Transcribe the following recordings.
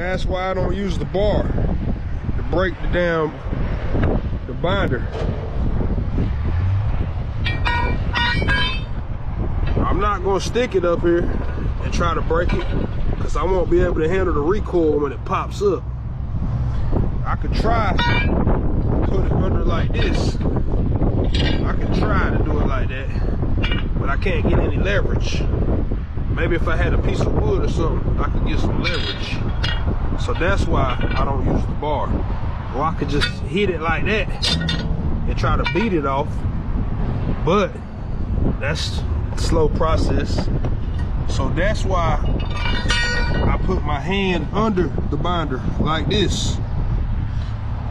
That's why I don't use the bar to break the damn the binder. I'm not gonna stick it up here and try to break it because I won't be able to handle the recoil when it pops up. I could try put it under like this. I could try to do it like that, but I can't get any leverage. Maybe if I had a piece of wood or something, I could get some leverage. So that's why I don't use the bar. Or I could just hit it like that and try to beat it off. But that's slow process. So that's why I put my hand under the binder like this.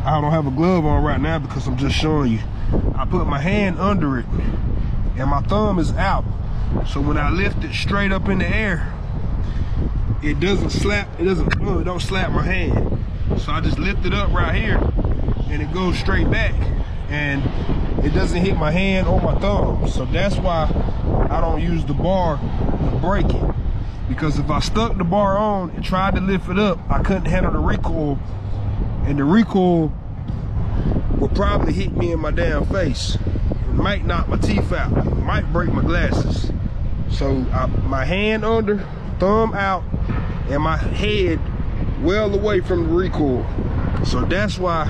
I don't have a glove on right now because I'm just showing you. I put my hand under it and my thumb is out. So when I lift it straight up in the air, it doesn't slap, it doesn't, it don't slap my hand. So I just lift it up right here and it goes straight back and it doesn't hit my hand or my thumb. So that's why I don't use the bar to break it. Because if I stuck the bar on and tried to lift it up, I couldn't handle the recoil. And the recoil would probably hit me in my damn face. It might knock my teeth out. It might break my glasses. So I, my hand under, thumb out, and my head well away from the recoil. So that's why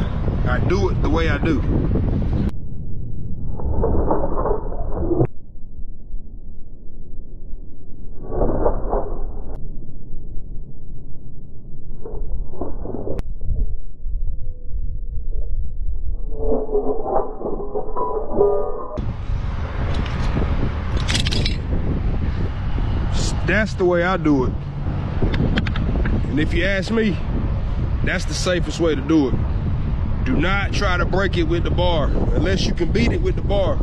I do it the way I do. That's the way I do it. And if you ask me, that's the safest way to do it. Do not try to break it with the bar unless you can beat it with the bar.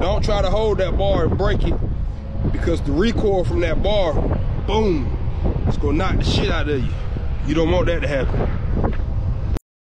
Don't try to hold that bar and break it because the recoil from that bar, boom, it's gonna knock the shit out of you. You don't want that to happen.